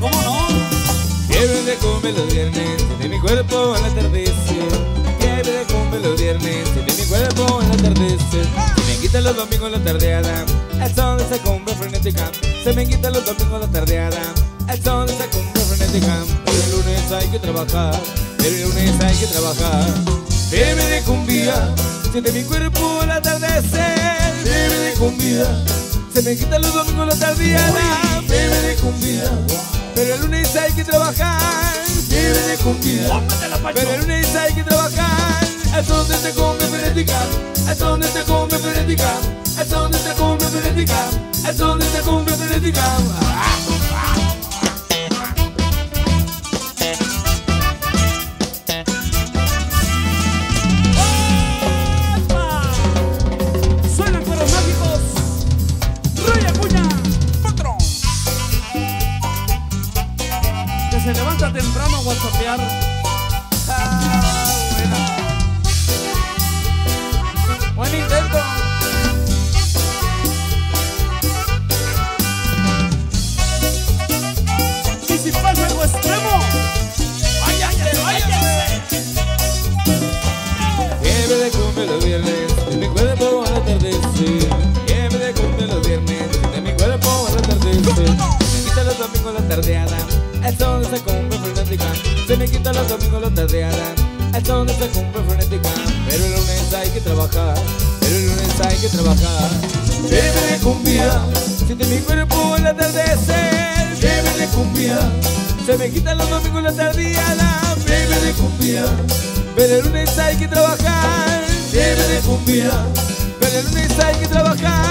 ¿cómo no? Fiebre de cumbia los viernes, de mi cuerpo al atardecer. Fiebre de cumbia los viernes, de mi cuerpo al atardecer. Se me quitan los domingos la tardeada, el son de esa cumbia frenética. Se me quitan los domingos la tardeada, el son de esa cumbia frenética. Pero el lunes hay que trabajar, pero el lunes hay que trabajar. Fiebre de cumbia, siente mi cuerpo al atardecer. Fiebre de cumbia, se me quitan los domingos la tardeada. Fiebre de cumbia. Pero el lunes hay que trabajar, vive de Pancho. Pero el lunes hay que trabajar, es donde te come frenética, es donde te come frenética, es donde te come frenética, es donde te come frenética. Levanta temprano a whatsappear. Se me quita los domingos la tardeada, el de esa cumbia frenética. Pero el lunes hay que trabajar, pero el lunes hay que trabajar. De cumbia, siente mi cuerpo al atardecer. De cumbia, se me quitan los domingos la tardeada. Fiebre de cumbia. Pero el lunes hay que trabajar, de cumbia. Pero el lunes hay que trabajar,